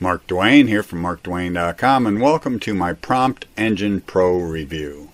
Mark Dwayne here from markdwayne.com and welcome to my Prompt Engine Pro review.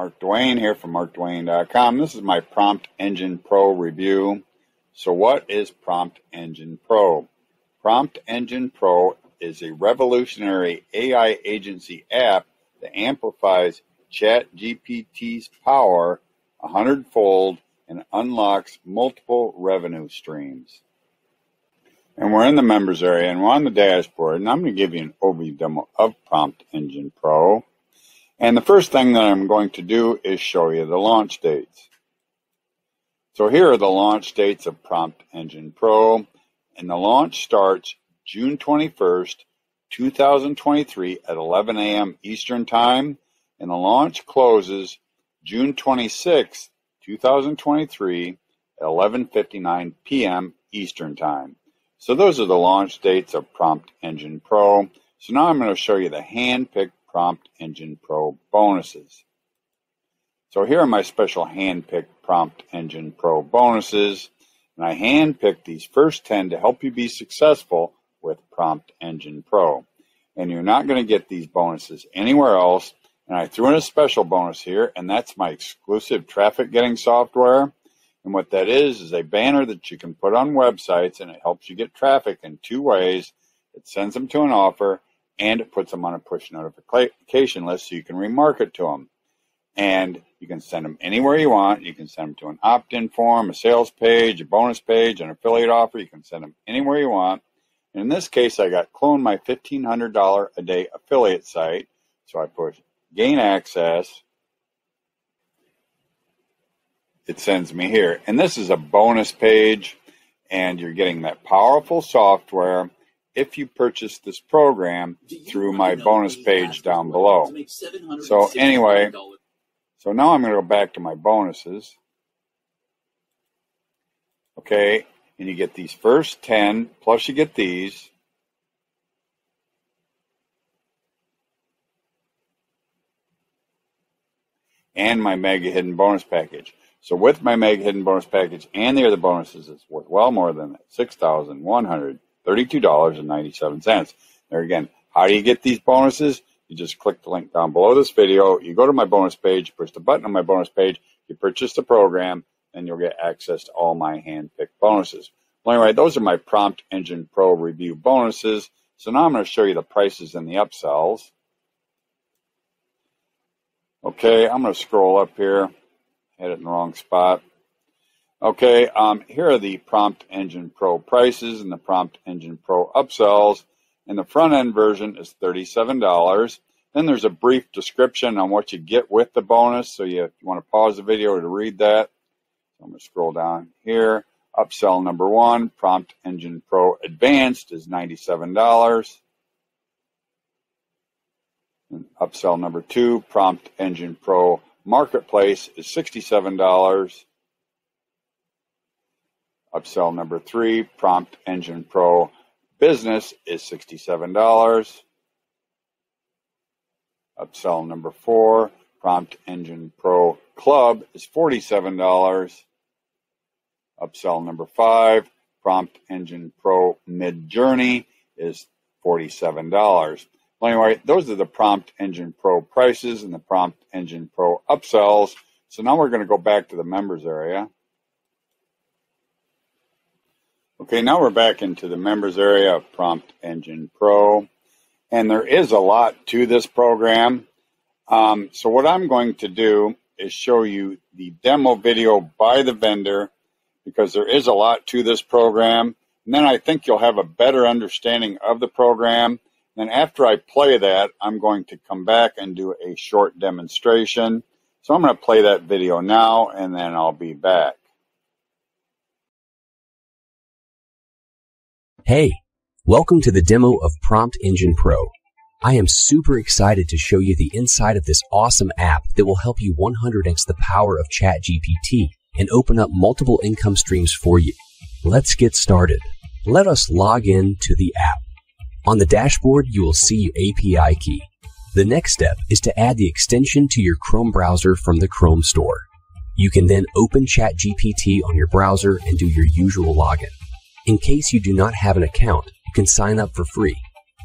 Mark Dwayne here from markdwayne.com. This is my Prompt Engine Pro review. So what is Prompt Engine Pro? Prompt Engine Pro is a revolutionary AI agency app that amplifies ChatGPT's power a hundredfold and unlocks multiple revenue streams and we're in the members area and we're on the dashboard and I'm going to give you an overview demo of Prompt Engine Pro. And the first thing that I'm going to do is show you the launch dates. So here are the launch dates of Prompt Engine Pro and the launch starts June 21st, 2023 at 11 a.m. Eastern Time and the launch closes June 26th, 2023 at 11:59 p.m. Eastern Time. So those are the launch dates of Prompt Engine Pro. So now I'm going to show you the hand-picked Prompt Engine Pro bonuses. So here are my special hand-picked Prompt Engine Pro bonuses. And I hand-picked these first 10 to help you be successful with Prompt Engine Pro. And you're not going to get these bonuses anywhere else. And I threw in a special bonus here, and that's my exclusive traffic getting software. And what that is, is a banner that you can put on websites and it helps you get traffic in two ways. It sends them to an offer and it puts them on a push notification list so you can remarket to them. And you can send them anywhere you want. You can send them to an opt in form, a sales page, a bonus page, an affiliate offer. You can send them anywhere you want. And in this case, I got clone my $1,500 a day affiliate site. So I push gain access it sends me here. And this is a bonus page, and you're getting that powerful software if you purchase this program through my bonus page down below. So anyway, so now I'm going to go back to my bonuses. Okay, and you get these first 10, plus you get these. And my mega hidden bonus package. So with my Mega Hidden Bonus Package and the other bonuses, it's worth well more than that. $6,132.97. There again, how do you get these bonuses? You just click the link down below this video. You go to my bonus page, push the button on my bonus page, you purchase the program, and you'll get access to all my hand-picked bonuses. Well, anyway, those are my Prompt Engine Pro review bonuses. So now I'm going to show you the prices and the upsells. Okay, I'm going to scroll up here had it in the wrong spot. Okay, um, here are the Prompt Engine Pro prices and the Prompt Engine Pro upsells. And the front end version is $37. Then there's a brief description on what you get with the bonus. So you, you want to pause the video to read that. So I'm going to scroll down here. Upsell number one, Prompt Engine Pro Advanced is $97. And upsell number two, Prompt Engine Pro Marketplace is $67. Upsell number three, Prompt Engine Pro Business is $67. Upsell number four, Prompt Engine Pro Club is $47. Upsell number five, Prompt Engine Pro Midjourney is $47. Well, anyway, those are the Prompt Engine Pro prices and the Prompt Engine Pro upsells. So now we're going to go back to the members area. Okay, now we're back into the members area of Prompt Engine Pro. And there is a lot to this program. Um, so what I'm going to do is show you the demo video by the vendor because there is a lot to this program. And then I think you'll have a better understanding of the program then after I play that, I'm going to come back and do a short demonstration. So I'm going to play that video now and then I'll be back. Hey, welcome to the demo of Prompt Engine Pro. I am super excited to show you the inside of this awesome app that will help you 100x the power of ChatGPT and open up multiple income streams for you. Let's get started. Let us log in to the app. On the dashboard, you will see your API key. The next step is to add the extension to your Chrome browser from the Chrome store. You can then open ChatGPT on your browser and do your usual login. In case you do not have an account, you can sign up for free.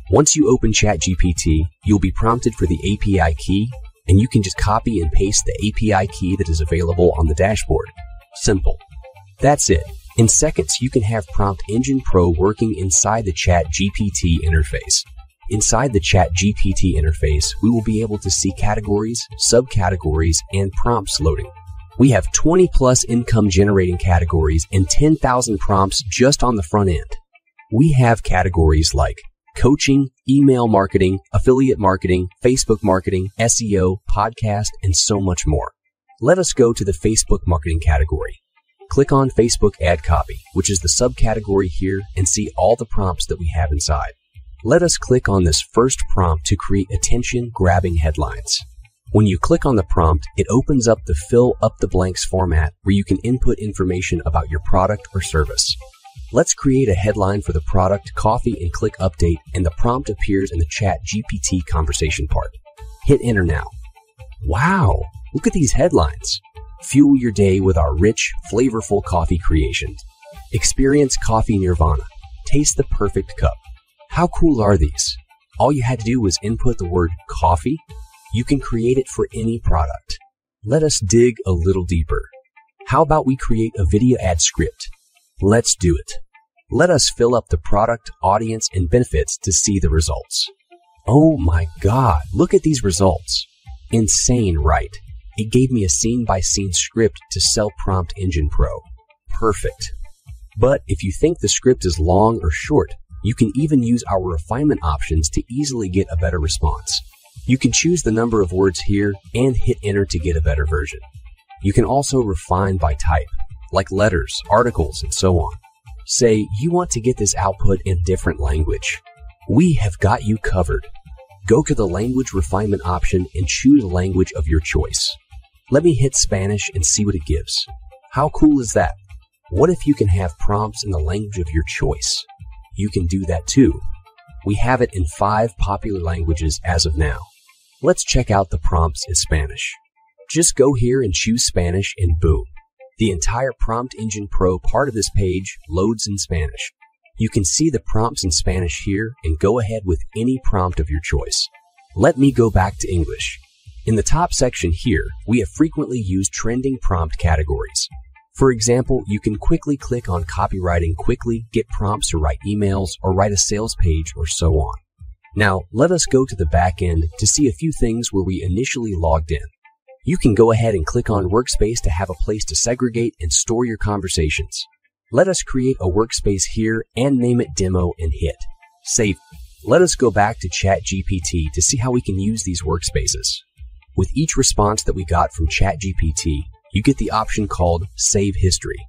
Once you open ChatGPT, you'll be prompted for the API key, and you can just copy and paste the API key that is available on the dashboard. Simple. That's it. In seconds, you can have Prompt Engine Pro working inside the ChatGPT interface. Inside the ChatGPT interface, we will be able to see categories, subcategories, and prompts loading. We have 20 plus income generating categories and 10,000 prompts just on the front end. We have categories like coaching, email marketing, affiliate marketing, Facebook marketing, SEO, podcast, and so much more. Let us go to the Facebook marketing category. Click on Facebook ad copy, which is the subcategory here, and see all the prompts that we have inside. Let us click on this first prompt to create attention grabbing headlines. When you click on the prompt, it opens up the fill up the blanks format where you can input information about your product or service. Let's create a headline for the product coffee and click update and the prompt appears in the chat GPT conversation part. Hit enter now. Wow, look at these headlines. Fuel your day with our rich, flavorful coffee creations. Experience coffee nirvana. Taste the perfect cup. How cool are these? All you had to do was input the word coffee. You can create it for any product. Let us dig a little deeper. How about we create a video ad script? Let's do it. Let us fill up the product, audience, and benefits to see the results. Oh my god, look at these results. Insane, right? It gave me a scene by scene script to sell Prompt Engine Pro. Perfect. But if you think the script is long or short, you can even use our refinement options to easily get a better response. You can choose the number of words here and hit enter to get a better version. You can also refine by type, like letters, articles, and so on. Say you want to get this output in different language. We have got you covered. Go to the language refinement option and choose a language of your choice. Let me hit Spanish and see what it gives. How cool is that? What if you can have prompts in the language of your choice? You can do that too. We have it in five popular languages as of now. Let's check out the prompts in Spanish. Just go here and choose Spanish and boom. The entire Prompt Engine Pro part of this page loads in Spanish. You can see the prompts in Spanish here and go ahead with any prompt of your choice. Let me go back to English. In the top section here, we have frequently used trending prompt categories. For example, you can quickly click on copywriting quickly, get prompts to write emails, or write a sales page, or so on. Now, let us go to the back end to see a few things where we initially logged in. You can go ahead and click on Workspace to have a place to segregate and store your conversations. Let us create a workspace here and name it Demo and hit Save. Let us go back to ChatGPT to see how we can use these workspaces. With each response that we got from ChatGPT, you get the option called Save History.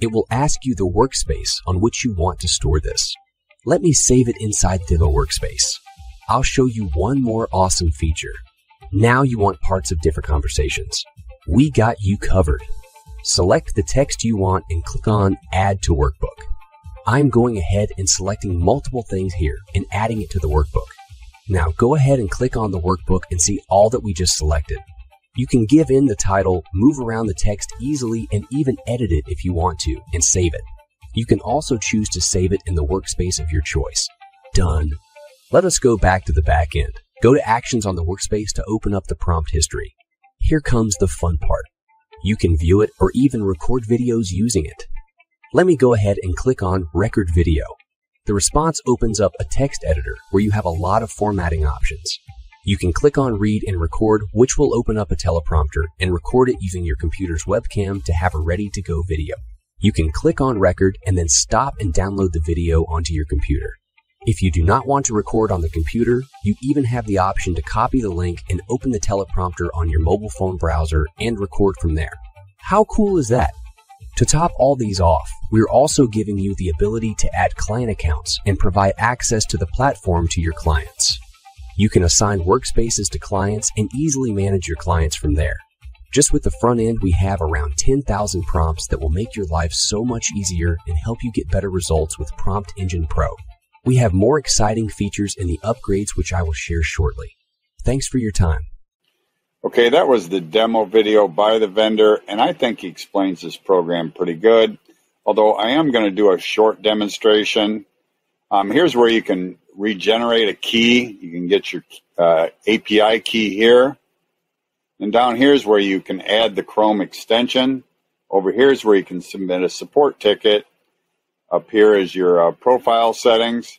It will ask you the workspace on which you want to store this. Let me save it inside Demo Workspace. I'll show you one more awesome feature. Now you want parts of different conversations. We got you covered. Select the text you want and click on Add to Workbook. I'm going ahead and selecting multiple things here and adding it to the workbook. Now go ahead and click on the workbook and see all that we just selected. You can give in the title, move around the text easily, and even edit it if you want to, and save it. You can also choose to save it in the workspace of your choice. Done. Let us go back to the back end. Go to Actions on the workspace to open up the prompt history. Here comes the fun part. You can view it or even record videos using it. Let me go ahead and click on Record Video. The response opens up a text editor where you have a lot of formatting options. You can click on read and record, which will open up a teleprompter and record it using your computer's webcam to have a ready to go video. You can click on record and then stop and download the video onto your computer. If you do not want to record on the computer, you even have the option to copy the link and open the teleprompter on your mobile phone browser and record from there. How cool is that? To top all these off, we're also giving you the ability to add client accounts and provide access to the platform to your clients. You can assign workspaces to clients and easily manage your clients from there. Just with the front end, we have around 10,000 prompts that will make your life so much easier and help you get better results with Prompt Engine Pro. We have more exciting features in the upgrades, which I will share shortly. Thanks for your time. Okay, that was the demo video by the vendor, and I think he explains this program pretty good. Although I am going to do a short demonstration. Um, here's where you can regenerate a key. You can get your uh, API key here. And down here is where you can add the Chrome extension. Over here is where you can submit a support ticket. Up here is your uh, profile settings.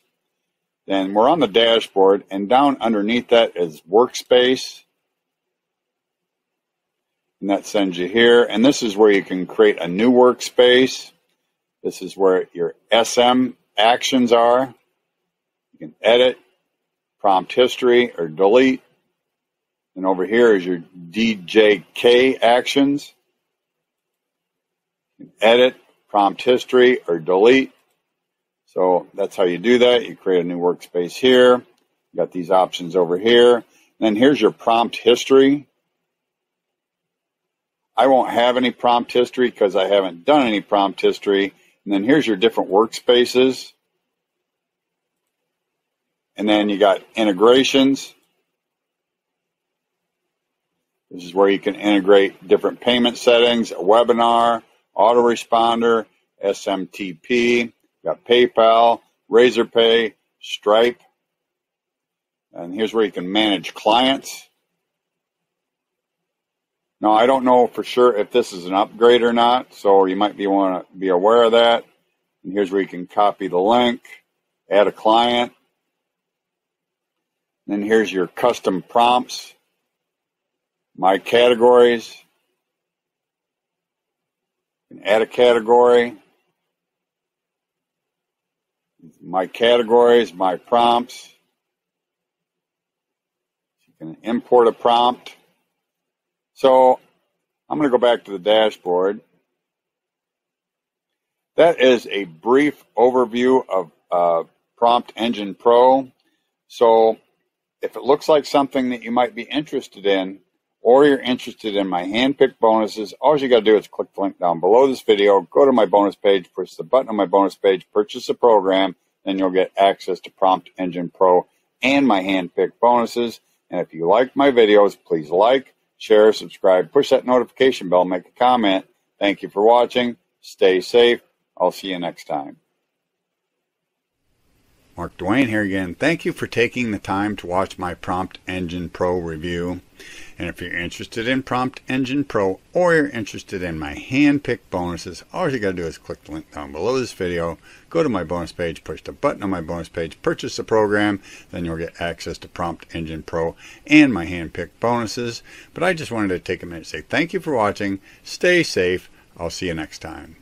Then we're on the dashboard, and down underneath that is workspace. And that sends you here. And this is where you can create a new workspace. This is where your SM actions are. You can edit, prompt history, or delete. And over here is your DJK actions. You can edit, prompt history, or delete. So that's how you do that. You create a new workspace here. You got these options over here. And then here's your prompt history. I won't have any prompt history because I haven't done any prompt history. And then here's your different workspaces. And then you got integrations. This is where you can integrate different payment settings, a webinar, autoresponder, SMTP, got PayPal, Razorpay, Stripe. And here's where you can manage clients. Now, I don't know for sure if this is an upgrade or not, so you might be want to be aware of that. And here's where you can copy the link, add a client. Then here's your custom prompts, my categories, and add a category, my categories, my prompts. You can import a prompt. So I'm going to go back to the dashboard. That is a brief overview of uh, Prompt Engine Pro. So if it looks like something that you might be interested in, or you're interested in my handpicked bonuses, all you got to do is click the link down below this video, go to my bonus page, push the button on my bonus page, purchase the program, then you'll get access to Prompt Engine Pro and my handpicked bonuses. And if you like my videos, please like, share, subscribe, push that notification bell, make a comment. Thank you for watching. Stay safe. I'll see you next time. Mark Dwayne here again. Thank you for taking the time to watch my Prompt Engine Pro review. And if you're interested in Prompt Engine Pro or you're interested in my hand-picked bonuses, all you got to do is click the link down below this video, go to my bonus page, push the button on my bonus page, purchase the program, then you'll get access to Prompt Engine Pro and my hand-picked bonuses. But I just wanted to take a minute to say thank you for watching. Stay safe. I'll see you next time.